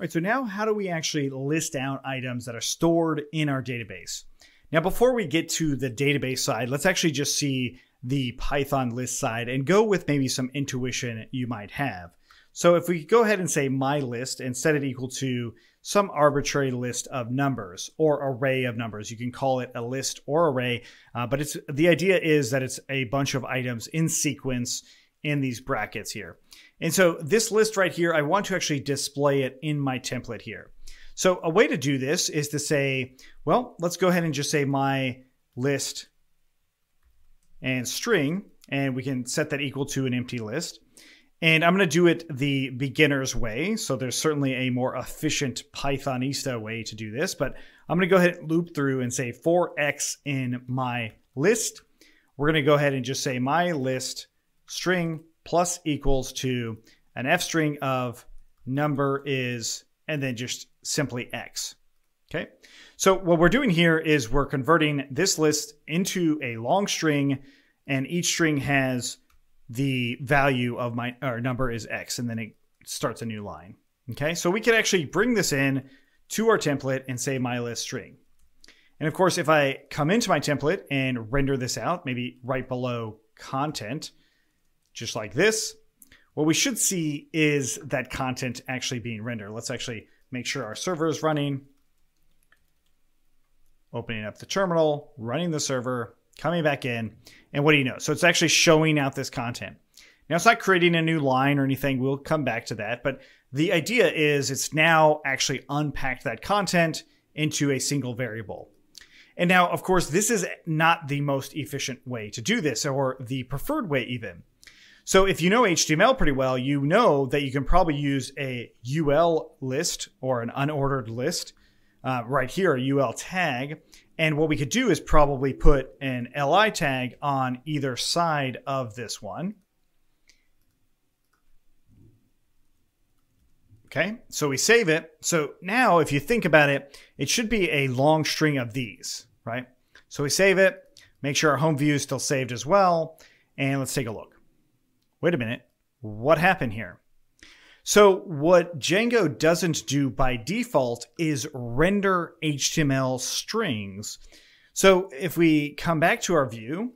All right, so now how do we actually list out items that are stored in our database? Now, before we get to the database side, let's actually just see the Python list side and go with maybe some intuition you might have. So if we go ahead and say my list and set it equal to some arbitrary list of numbers or array of numbers, you can call it a list or array, uh, but it's the idea is that it's a bunch of items in sequence in these brackets here. And so this list right here, I want to actually display it in my template here. So a way to do this is to say, well, let's go ahead and just say my list and string, and we can set that equal to an empty list. And I'm going to do it the beginner's way. So there's certainly a more efficient Pythonista way to do this, but I'm going to go ahead and loop through and say for x in my list. We're going to go ahead and just say my list string plus equals to an f string of number is, and then just simply x. Okay. So what we're doing here is we're converting this list into a long string and each string has the value of my or number is x and then it starts a new line. Okay. So we could actually bring this in to our template and say my list string. And of course, if I come into my template and render this out, maybe right below content, just like this. What we should see is that content actually being rendered. Let's actually make sure our server is running. Opening up the terminal, running the server, coming back in, and what do you know? So it's actually showing out this content. Now it's not creating a new line or anything. We'll come back to that. But the idea is it's now actually unpacked that content into a single variable. And now, of course, this is not the most efficient way to do this or the preferred way even. So if you know HTML pretty well, you know that you can probably use a UL list or an unordered list uh, right here, a UL tag. And what we could do is probably put an LI tag on either side of this one. Okay, so we save it. So now if you think about it, it should be a long string of these, right? So we save it, make sure our home view is still saved as well, and let's take a look wait a minute, what happened here? So what Django doesn't do by default is render HTML strings. So if we come back to our view,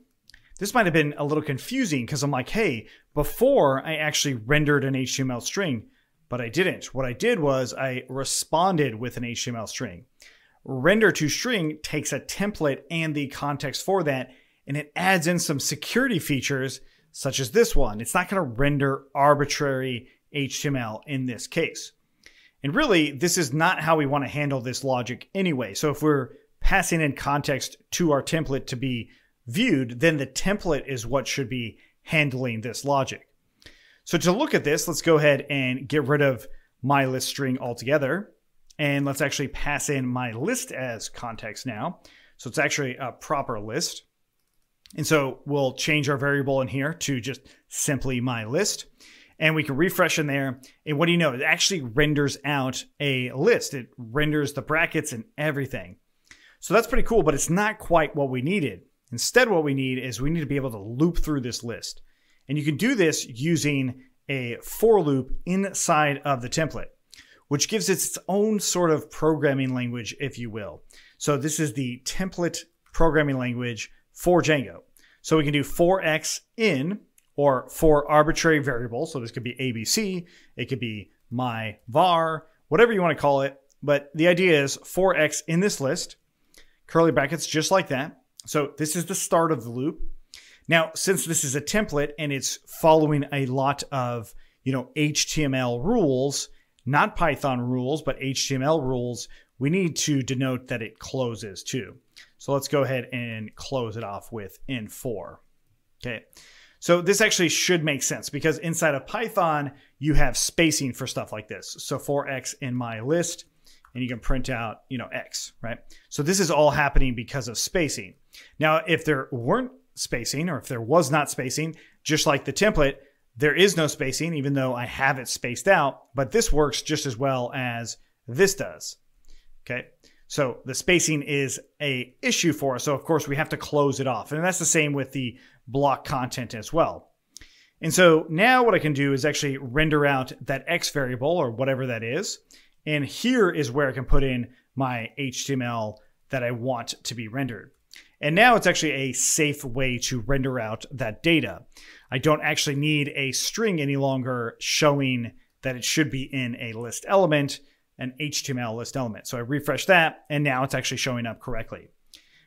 this might have been a little confusing because I'm like, hey, before I actually rendered an HTML string, but I didn't. What I did was I responded with an HTML string. Render to string takes a template and the context for that, and it adds in some security features such as this one. It's not going to render arbitrary HTML in this case. And really, this is not how we want to handle this logic anyway. So if we're passing in context to our template to be viewed, then the template is what should be handling this logic. So to look at this, let's go ahead and get rid of my list string altogether. And let's actually pass in my list as context now. So it's actually a proper list. And so we'll change our variable in here to just simply my list. And we can refresh in there. And what do you know? It actually renders out a list. It renders the brackets and everything. So that's pretty cool, but it's not quite what we needed. Instead, what we need is we need to be able to loop through this list. And you can do this using a for loop inside of the template, which gives it its own sort of programming language, if you will. So this is the template programming language for Django. So we can do for x in or for arbitrary variable. So this could be ABC, it could be my var, whatever you want to call it. But the idea is for x in this list, curly brackets just like that. So this is the start of the loop. Now, since this is a template and it's following a lot of, you know, HTML rules, not Python rules, but HTML rules, we need to denote that it closes too. So let's go ahead and close it off with end for. Okay. So this actually should make sense because inside of Python, you have spacing for stuff like this. So for X in my list, and you can print out, you know, X, right? So this is all happening because of spacing. Now, if there weren't spacing or if there was not spacing, just like the template, there is no spacing, even though I have it spaced out, but this works just as well as this does. Okay. So the spacing is a issue for us. So of course we have to close it off. And that's the same with the block content as well. And so now what I can do is actually render out that X variable or whatever that is. And here is where I can put in my HTML that I want to be rendered. And now it's actually a safe way to render out that data. I don't actually need a string any longer showing that it should be in a list element, an HTML list element. So I refresh that, and now it's actually showing up correctly.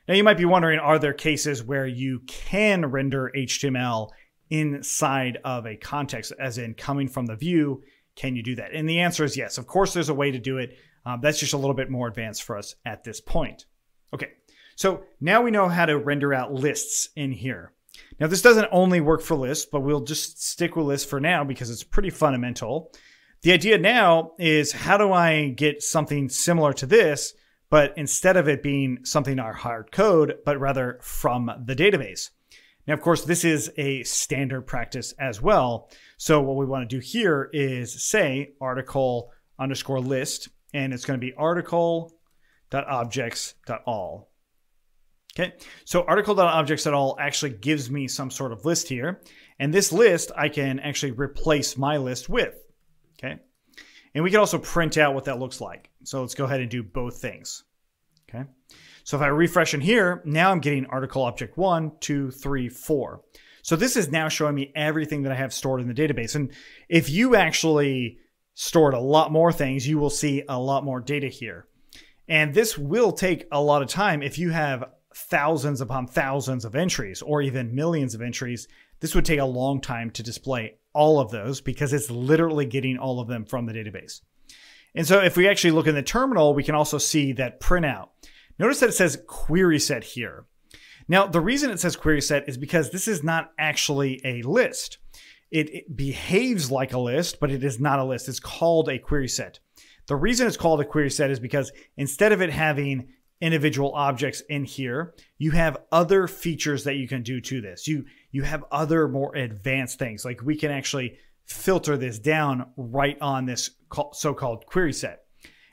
Now you might be wondering, are there cases where you can render HTML inside of a context, as in coming from the view? Can you do that? And the answer is yes. Of course, there's a way to do it. Um, that's just a little bit more advanced for us at this point. Okay, so now we know how to render out lists in here. Now, this doesn't only work for lists, but we'll just stick with lists for now because it's pretty fundamental. The idea now is how do I get something similar to this, but instead of it being something our hard code, but rather from the database? Now, of course, this is a standard practice as well. So what we want to do here is say article underscore list, and it's going to be article.objects.all. Okay, so article.objects.all actually gives me some sort of list here. And this list I can actually replace my list with. Okay, and we can also print out what that looks like. So let's go ahead and do both things. Okay, so if I refresh in here, now I'm getting article object one, two, three, four. So this is now showing me everything that I have stored in the database. And if you actually stored a lot more things, you will see a lot more data here. And this will take a lot of time if you have thousands upon thousands of entries or even millions of entries. This would take a long time to display all of those because it's literally getting all of them from the database. And so if we actually look in the terminal, we can also see that printout. Notice that it says query set here. Now, the reason it says query set is because this is not actually a list. It, it, behaves like a list, but it is not a list. It's called a query set. The reason it's called a query set is because instead of it having individual objects in here, you have other features that you can do to this. You you have other more advanced things. Like we can actually filter this down right on this so-called query set.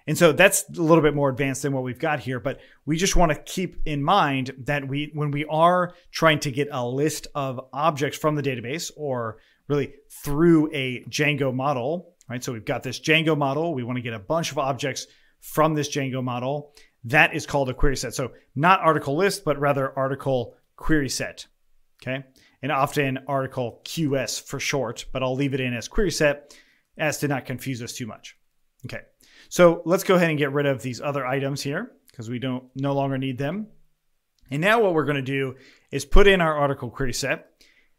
And so that's a little bit more advanced than what we've got here, but we just want to keep in mind that we when we are trying to get a list of objects from the database or really through a Django model, right? So we've got this Django model, we want to get a bunch of objects from this Django model. That is called a query set. So not article list, but rather article query set. Okay. And often article QS for short, but I'll leave it in as query set as to not confuse us too much. Okay. So let's go ahead and get rid of these other items here because we don't no longer need them. And now what we're going to do is put in our article query set,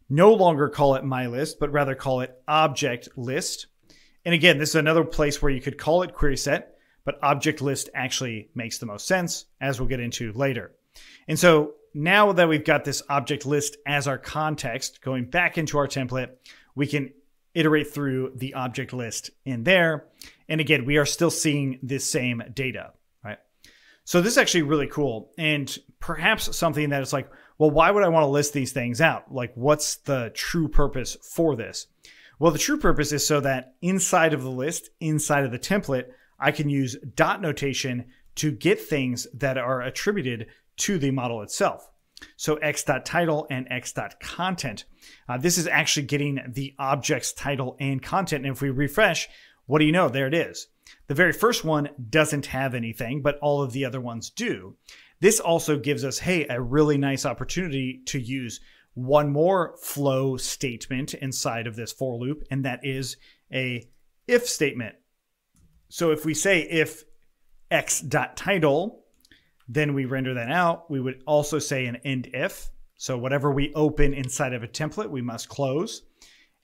no longer call it my list, but rather call it object list. And again, this is another place where you could call it query set, but object list actually makes the most sense, as we'll get into later. And so now that we've got this object list as our context, going back into our template, we can iterate through the object list in there. And again, we are still seeing this same data, right? So this is actually really cool and perhaps something that is like, well, why would I want to list these things out? Like, what's the true purpose for this? Well, the true purpose is so that inside of the list, inside of the template, I can use dot notation to get things that are attributed to the model itself. So x.title and x.content. Uh, this is actually getting the object's title and content. And if we refresh, what do you know? There it is. The very first one doesn't have anything, but all of the other ones do. This also gives us, hey, a really nice opportunity to use one more flow statement inside of this for loop, and that is a if statement. So if we say if x.title, then we render that out, we would also say an end if. So whatever we open inside of a template, we must close.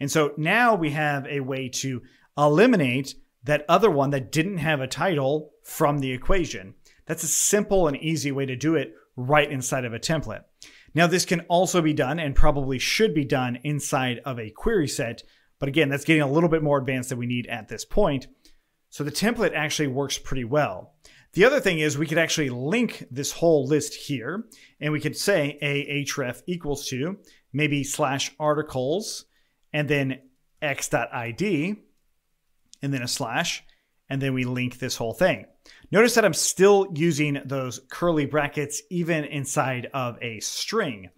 And so now we have a way to eliminate that other one that didn't have a title from the equation. That's a simple and easy way to do it right inside of a template. Now, this can also be done and probably should be done inside of a query set. But again, that's getting a little bit more advanced than we need at this point. So the template actually works pretty well. The other thing is we could actually link this whole list here and we could say a href equals to maybe slash articles and then x.id and then a slash and then we link this whole thing. Notice that I'm still using those curly brackets even inside of a string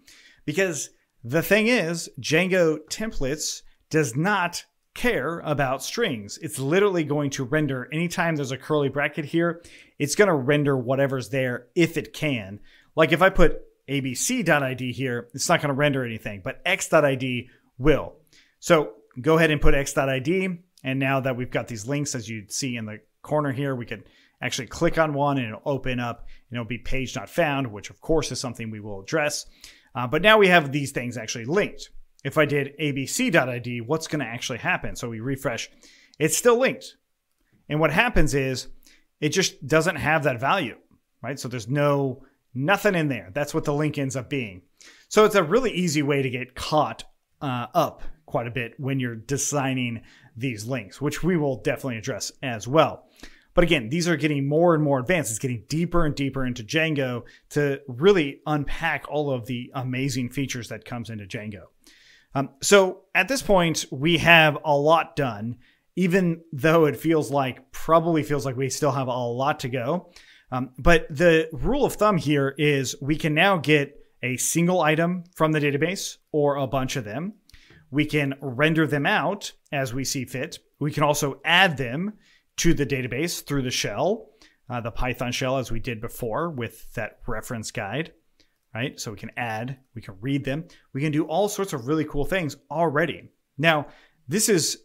because the thing is Django templates does not care about strings. It's literally going to render anytime there's a curly bracket here, it's going to render whatever's there if it can. Like if I put abc.id here, it's not going to render anything, but x.id will. So go ahead and put x.id. And now that we've got these links, as you see in the corner here, we could actually click on one and it'll open up and it'll be page not found, which of course is something we will address. Uh, but now we have these things actually linked. If I did abc.id, what's going to actually happen? So we refresh, it's still linked. And what happens is it just doesn't have that value, right? So there's no nothing in there. That's what the link ends up being. So it's a really easy way to get caught uh, up quite a bit when you're designing these links, which we will definitely address as well. But again, these are getting more and more advanced. It's getting deeper and deeper into Django to really unpack all of the amazing features that comes into Django. Um, so at this point, we have a lot done, even though it feels like probably feels like we still have a lot to go. Um, but the rule of thumb here is we can now get a single item from the database or a bunch of them. We can render them out as we see fit. We can also add them to the database through the shell, uh, the Python shell, as we did before with that reference guide, right? So we can add, we can read them, we can do all sorts of really cool things already. Now, this is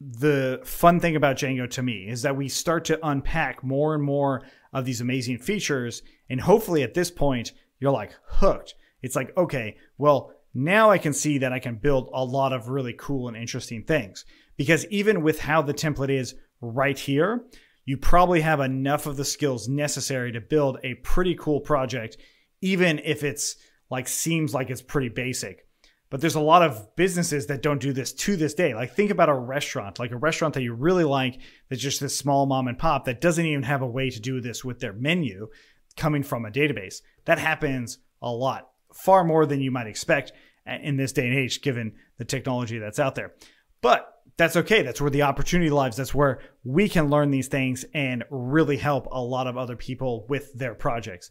the fun thing about Django to me is that we start to unpack more and more of these amazing features. And hopefully at this point, you're like hooked. It's like, okay, well, now I can see that I can build a lot of really cool and interesting things. Because even with how the template is right here, you probably have enough of the skills necessary to build a pretty cool project, even if it's like seems like it's pretty basic. But there's a lot of businesses that don't do this to this day. Like think about a restaurant, like a restaurant that you really like that's just this small mom and pop that doesn't even have a way to do this with their menu coming from a database. That happens a lot, far more than you might expect in this day and age, given the technology that's out there. But that's okay. That's where the opportunity lies. That's where we can learn these things and really help a lot of other people with their projects.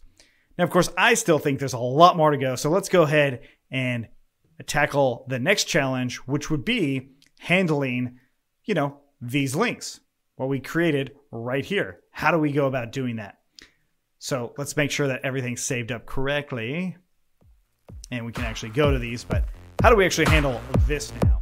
Now, of course, I still think there's a lot more to go. So let's go ahead and tackle the next challenge, which would be handling, you know, these links, what we created right here. How do we go about doing that? So let's make sure that everything's saved up correctly and we can actually go to these. But how do we actually handle this now?